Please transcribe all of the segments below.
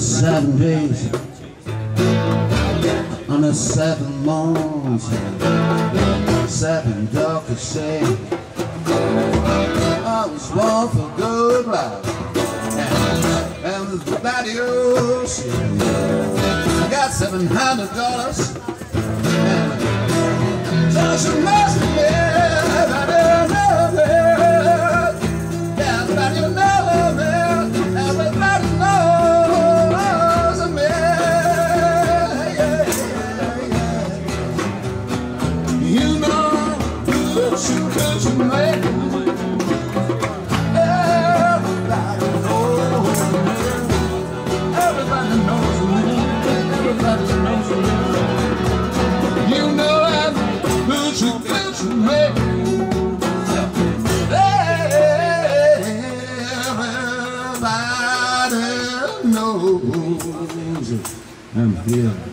seven days. On the seven morns seven dark to say I was born for good life. And the body ocean I got seven hundred dollars. And Josh must be 必须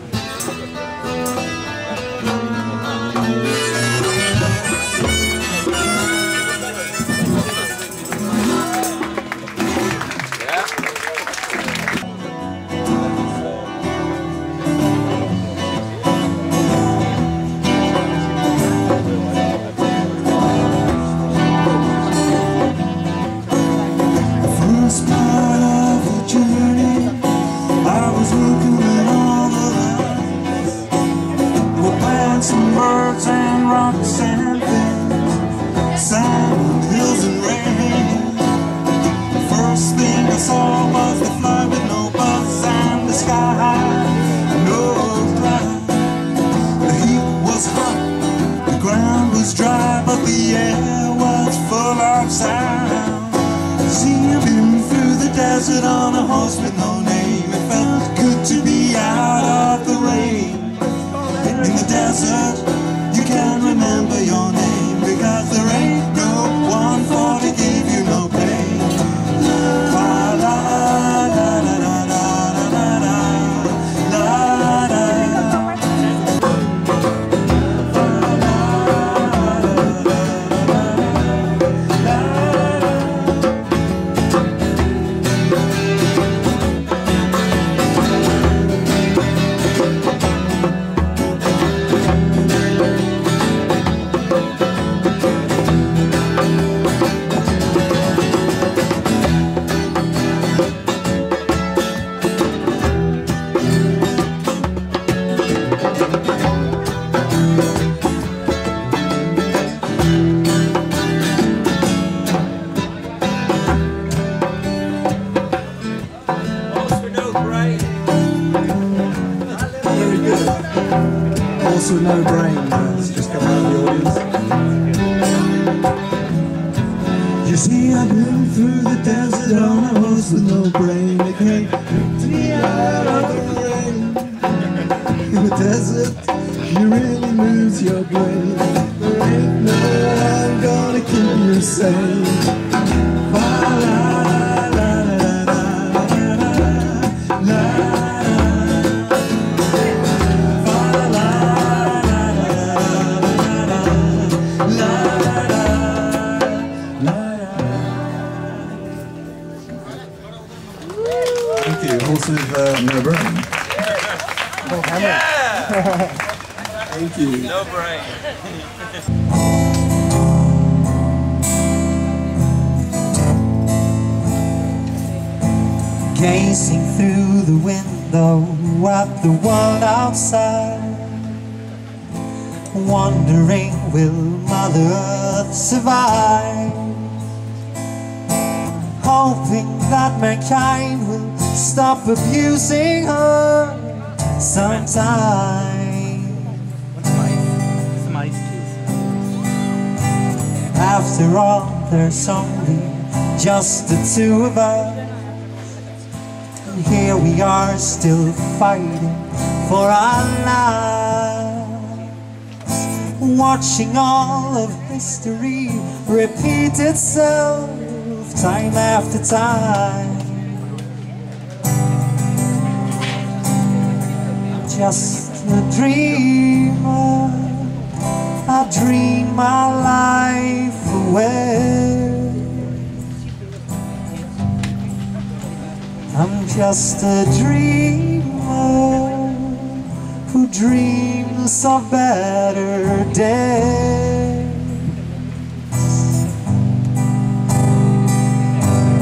no brain. Gazing through the window at the world outside Wondering will Mother Earth survive? Hoping that mankind will stop abusing her sometime After all, there's only just the two of us. And here we are still fighting for our lives. Watching all of history repeat itself time after time. I'm just a dreamer. I dream my life away. I'm just a dreamer who dreams of better days.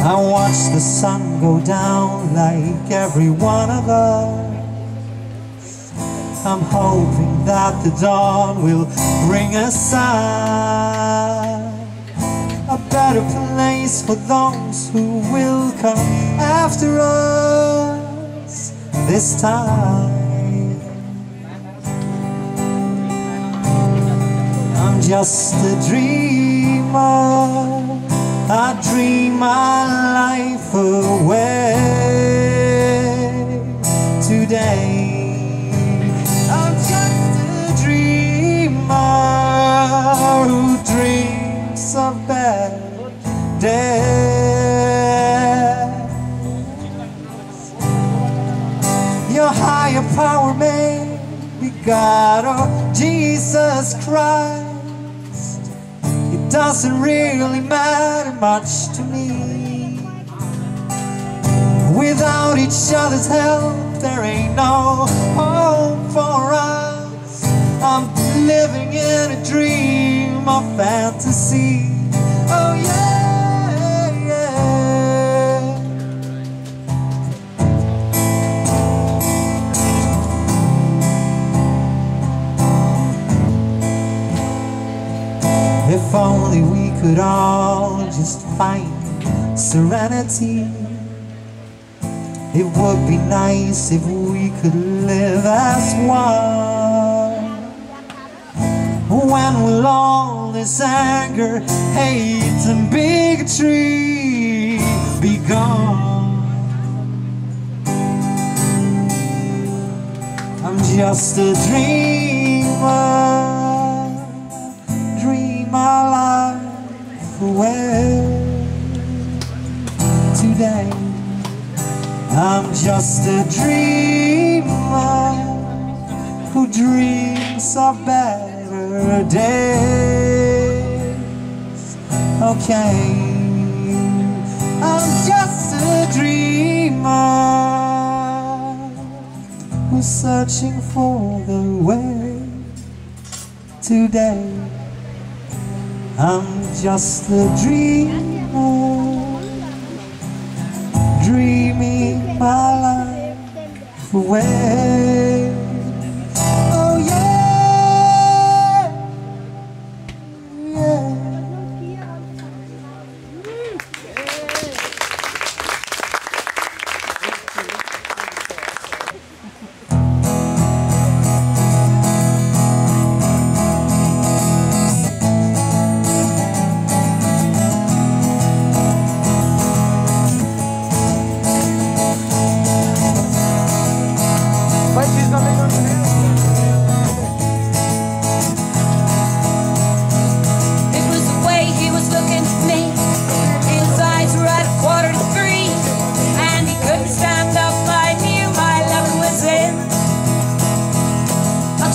I watch the sun go down like every one of us. I'm hoping that the dawn will bring a sign A better place for those who will come after us this time. I'm just a dreamer. I dream my life away Jesus Christ. It doesn't really matter much to me. Without each other's help, there ain't no hope for us. I'm living in a dream of fantasy. Oh yeah, find serenity. It would be nice if we could live as one. When will all this anger, hate, and bigotry be gone? I'm just a dreamer dream my life away today. I'm just a dreamer who dreams of better days. Okay, I'm just a dreamer who's searching for the way today. I'm just a dreamer, my life away.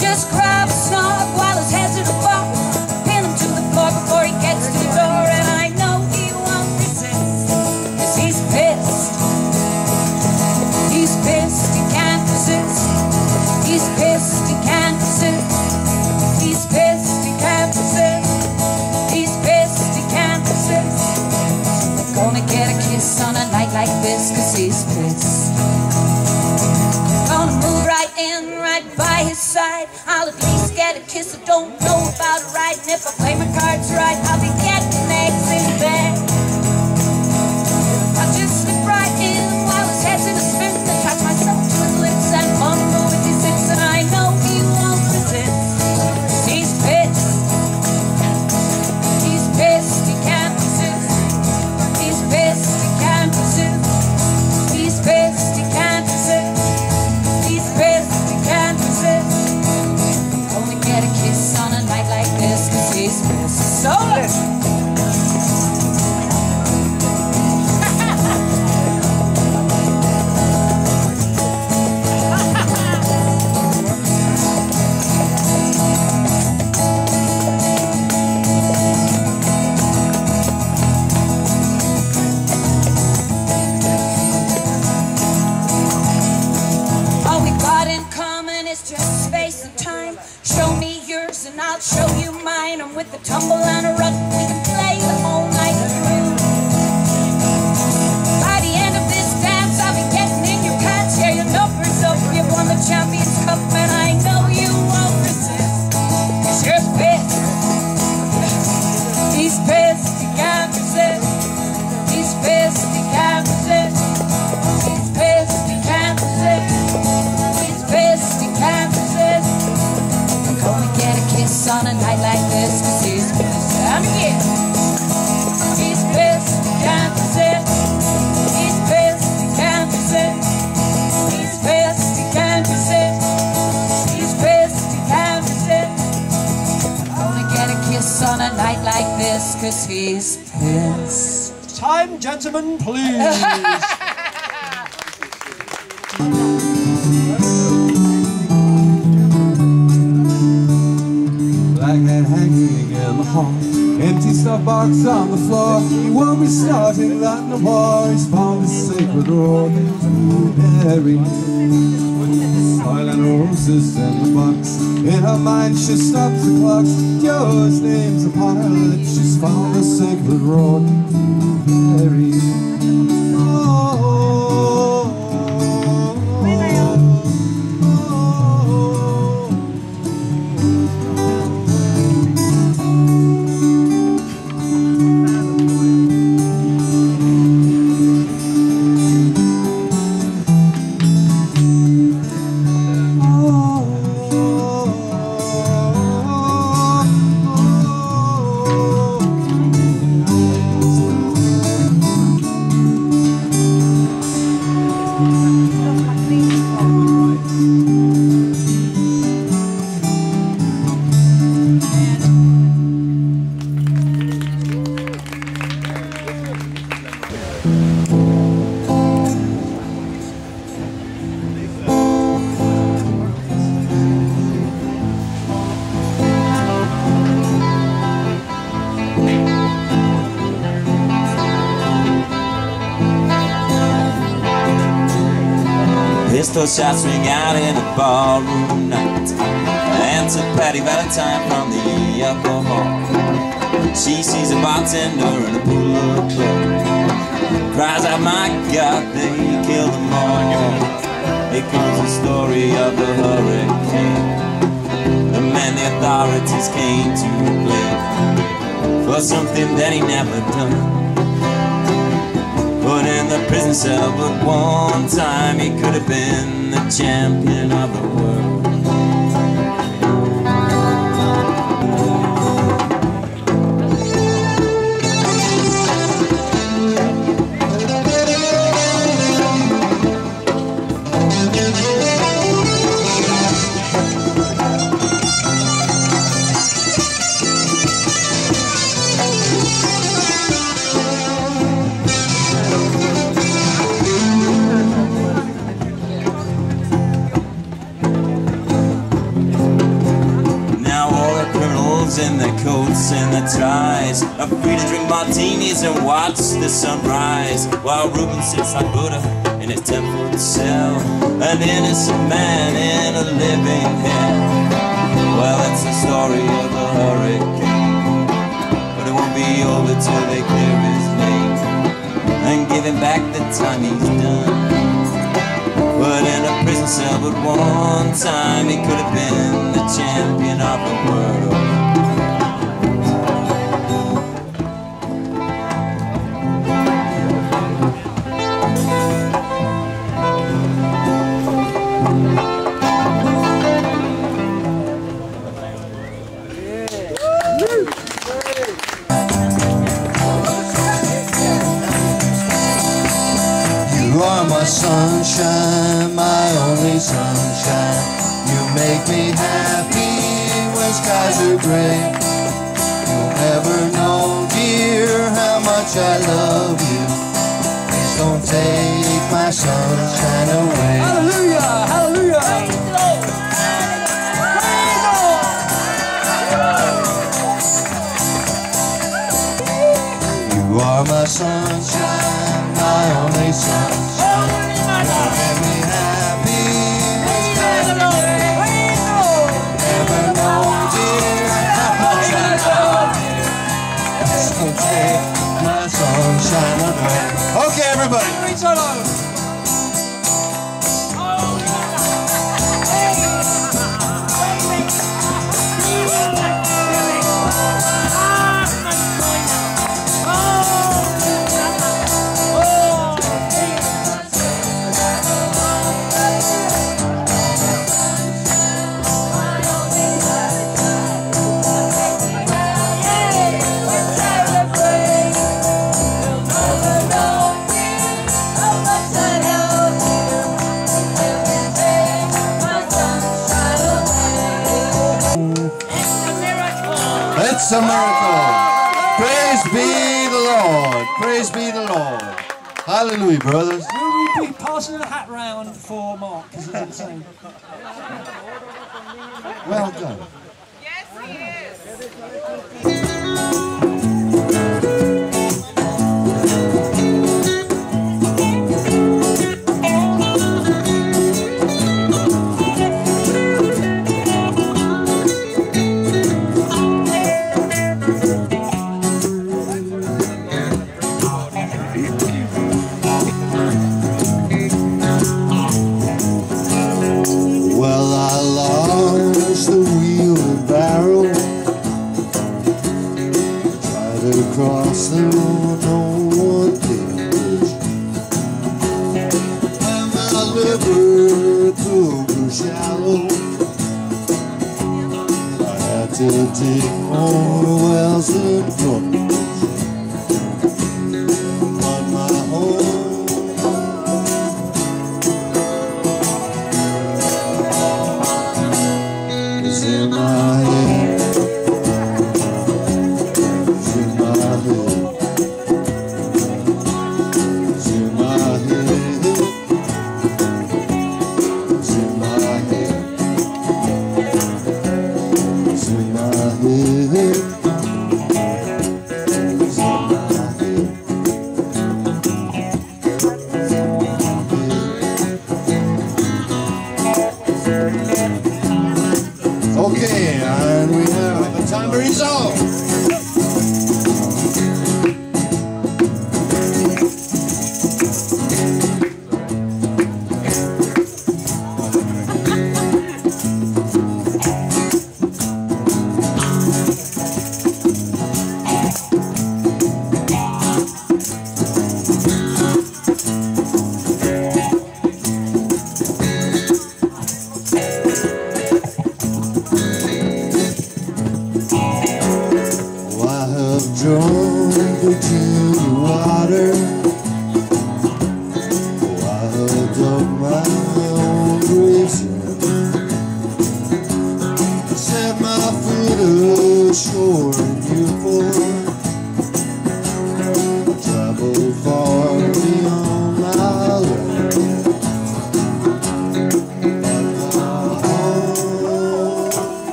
just cry don't know about. And if I play my cards right, I'll be just space and time. Show me yours and I'll show you mine. I'm with a tumble and a rut, this, cause he's. Time, gentlemen, please. Black hat hanging in the hall Empty stuff box on the floor He won't be starting that no more He's found a sacred road to Mary Oil and roses in the box In her mind she stops the clocks Joe's name's upon her lips She's found a sacred road Pistol shots ring out in the ballroom night. And to Patty Valentine from the upper hall. She sees a bartender in a pool of blood. Cries out, my God, they killed them all. Here comes the story of the hurricane. The man the authorities came to blame for something that he never done. Put in the prison cell, but one time he could have been the champion of the world. Criminals in their coats and their ties are free to drink martinis and watch the sunrise while Reuben sits like Buddha in his ten-foot cell, an innocent man in a living hell. Well, that's the story of the hurricane, but it won't be over till they clear his name and give him back the time he's done. Put in a prison himself at one time. He could have been the champion of the world. Sunshine. You make me happy when skies are gray. You'll never know, dear, how much I love you. Please don't take my sunshine away. Hallelujah! Hallelujah! You are my sunshine, my only sunshine. It's a miracle. Praise be the Lord. Praise be the Lord. Hallelujah, brothers. Will we be passing the hat round for Mark? Because he's insane. Well done. Well,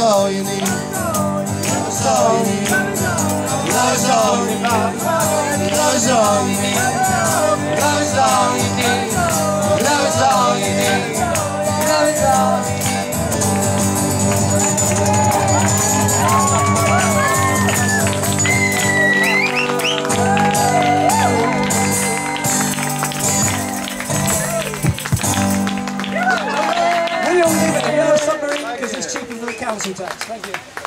All you need. Love is all you need. Love is all you need. Love is all you need. Love is all you need. Thank you.